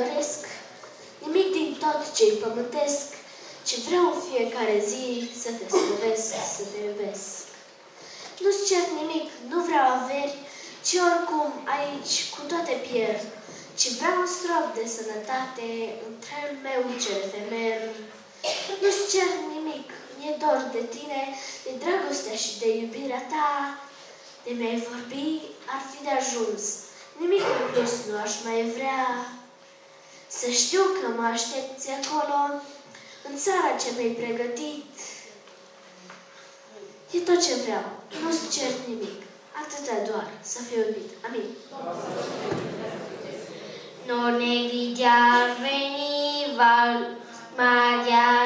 doresc, nimic din tot ce-i pământesc, ce vreau în fiecare zi să te slăvesc, să te iubesc. Nu-ți cer nimic, nu vreau averi, ci oricum aici cu toate pierd, ci vreau un strop de sănătate în traiul meu cel efemer. Nu-ți cer nimic, mi-e dor de tine, de dragostea și de iubirea ta. De mi-ai vorbi ar fi de ajuns, nimic în plus nu aș mai vrea. Să știu că mă aștepți acolo, în țara ce mi-ai pregătit. E tot ce vreau, nu-ți cer nimic, atâta doar, să fiu iubit. Amin. Nor negri de-ar veni, val, Maria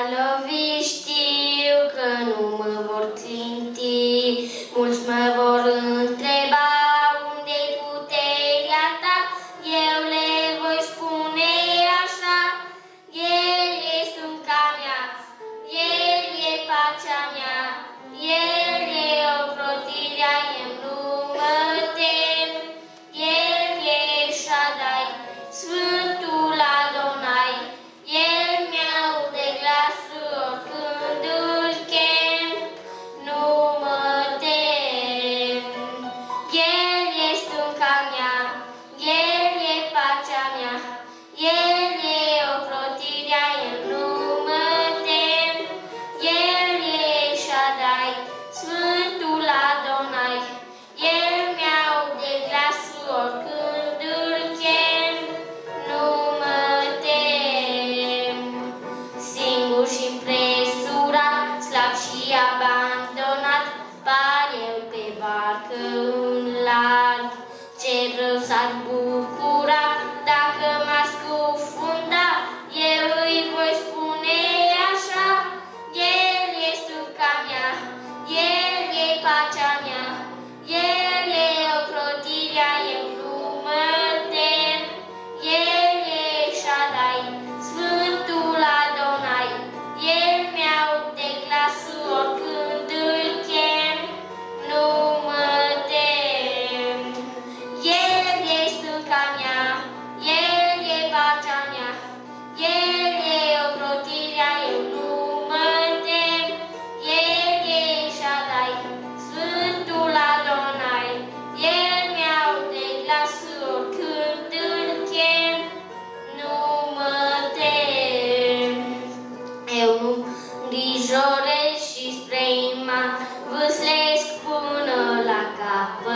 în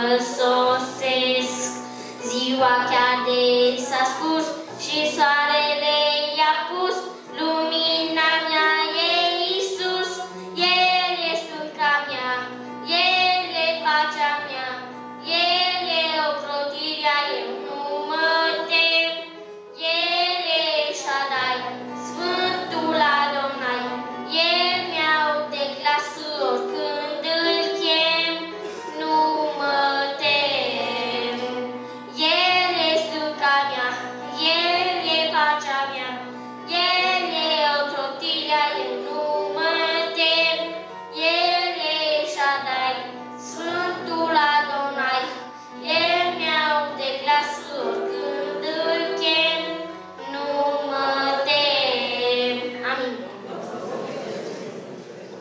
was